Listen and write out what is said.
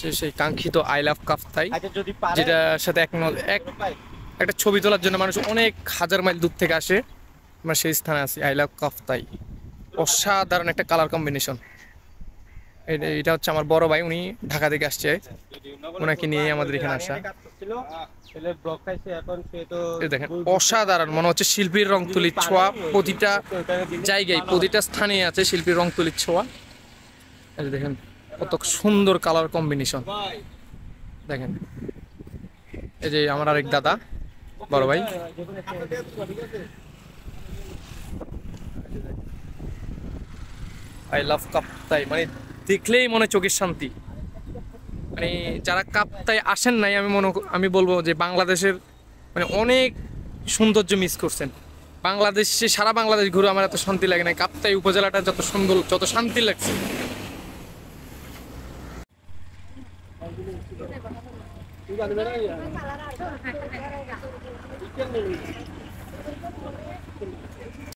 হচ্ছে সেই কাঙ্ক্ষিত আই লাভ কাফতাই যেটার সাথে এক একটা ছবি তোলার জন্য মানুষ অনেক হাজার মাইল দূর থেকে আসে। আমরা সেই স্থানে আছি আই লাভ কাফতাই অসাধারণ একটা কালার কম্বিনেশন এটা হচ্ছে আমার বড় ভাই উনি ঢাকা থেকে আসছে। ওনাকে নিয়ে আমাদের এখানে আসা। দেখেন অসাধারণ। মনে হচ্ছে শিল্পীর রং তুলির ছোঁয়া। প্রতিটা জায়গায় প্রতিটা স্থানে আছে শিল্পীর রং তুলির ছোঁয়া দেখেন কত সুন্দর কালার কম্বিনেশন দেখেন। এই যে আমার আরেক দাদা, বড় ভাই। আই লাভ কাপ্তাই মানে দেখলেই মনে চোখের শান্তি। মানে যারা কাপ্তায় আসেন নাই, আমি মনে আমি বলব যে বাংলাদেশের মানে অনেক সৌন্দর্য মিস করছেন। বাংলাদেশে, সারা বাংলাদেশ ঘুরে আমার এত শান্তি লাগে না কাপ্তাই উপজেলাটা যত সুন্দর, যত শান্তি লাগছে। Tidak ada ya.